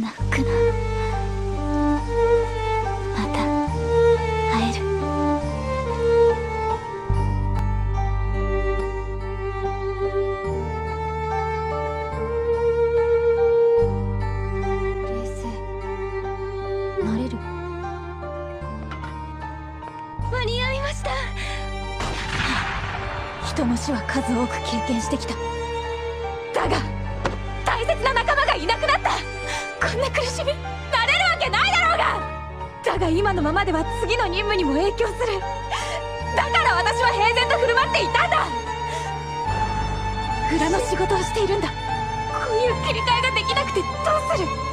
泣くなまた会える。冷静。なれる。間に合いました。人の死は数多く経験してきた。だがこんな苦しみなれるわけないだろうが。だが今のままでは次の任務にも影響する。だから私は平然と振る舞っていたんだ。裏の仕事をしているんだ。こういう切り替えができなくてどうする？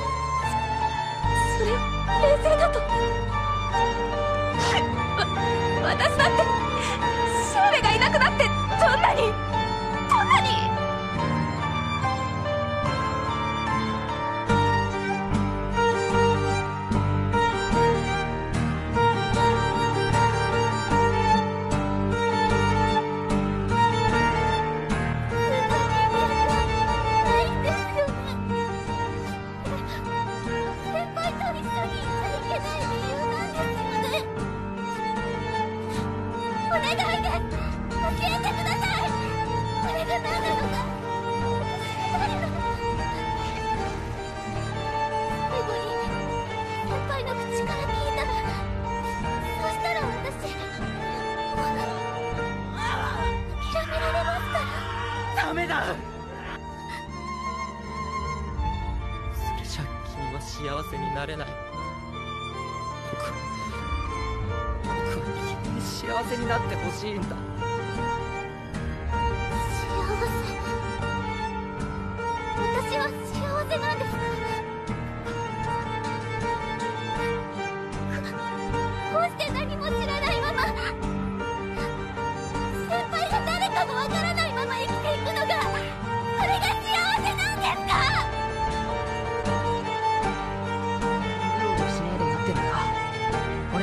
メだ。それじゃ君は幸せになれない。僕は僕は君に幸せになってほしいんだ。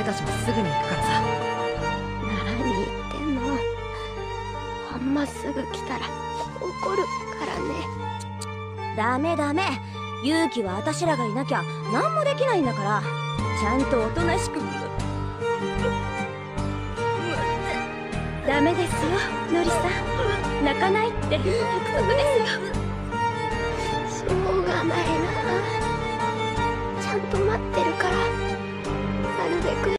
俺たちもすぐに行くからさ。奈良に行ってんの？ほんますぐ来たら怒るからね。ダメダメ。勇気は私らがいなきゃ何もできないんだから。ちゃんとおとなしくダメですよのりさん。泣かないって。約束ですよ。しょうがないな。ちゃんと待ってるから